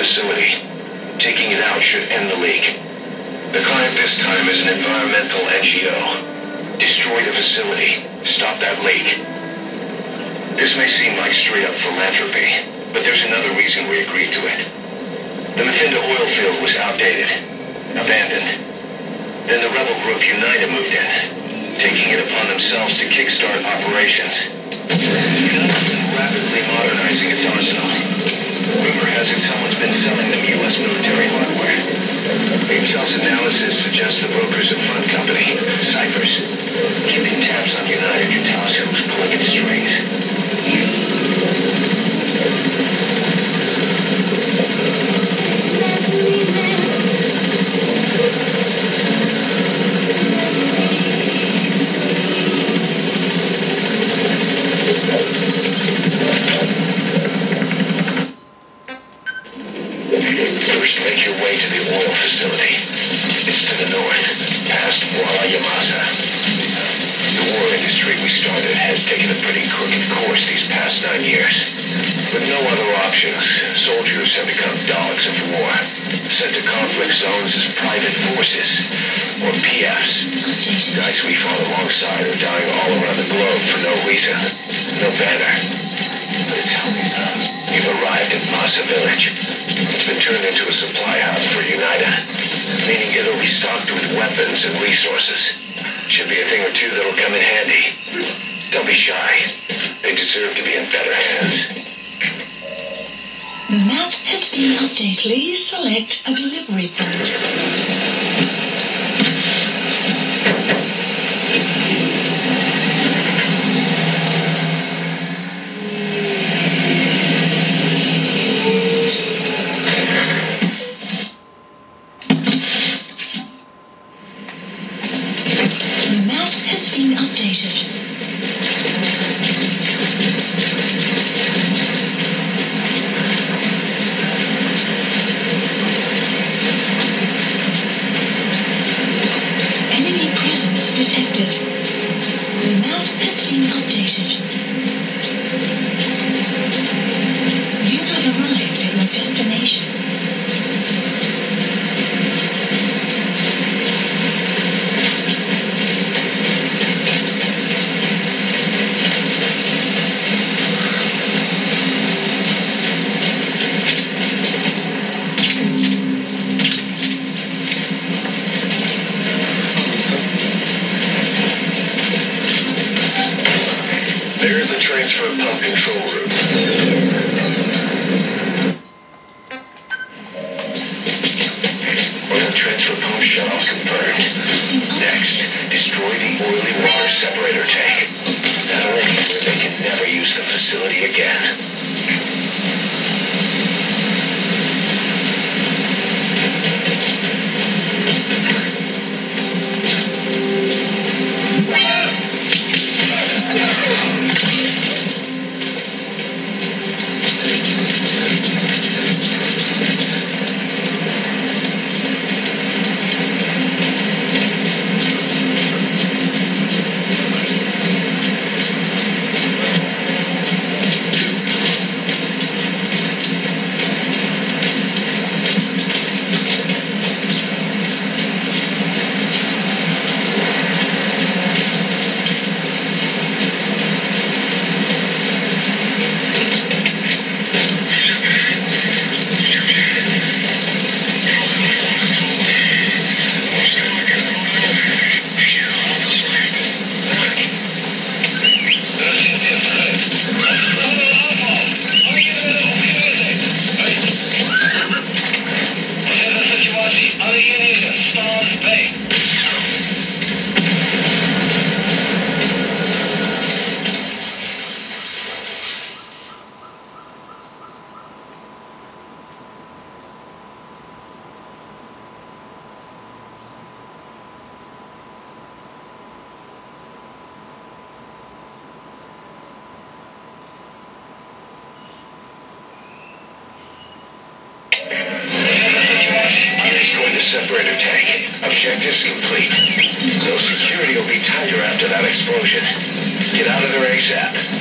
facility. Taking it out should end the leak. The client this time is an environmental NGO. Destroy the facility. Stop that leak. This may seem like straight up philanthropy, but there's another reason we agreed to it. The Mfinda oil field was outdated, abandoned. Then the rebel group United moved in, taking it upon themselves to kickstart operations. To the north, past Bwala ya Masa. The war industry we started has taken a pretty crooked course these past nine years. With no other options, soldiers have become dogs of war, sent to conflict zones as private forces, or PFs. Guys we fought alongside are dying all around the globe for no reason, no banner. But it's helping them. You've arrived weapons and resources. Should be a thing or two that'll come in handy. Don't be shy. They deserve to be in better hands. The map has been updated. Please select a delivery point. Has been updated. The transfer pump control room. Oil transfer pump shutoff confirmed. Next, destroy the oily water separator tank. That'll ensure they can never use the facility again. You destroyed the separator tank. Objectives complete. No security will be tighter after that explosion. Get out of there ASAP.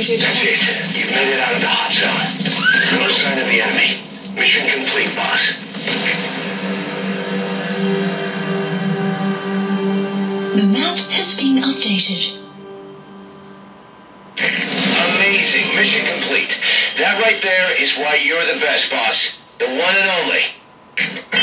Exfiltrated. That's it. You've made it out of the hot zone. No sign of the enemy. Mission complete, boss. The map has been updated. Amazing. Mission complete. That right there is why you're the best, boss. The one and only.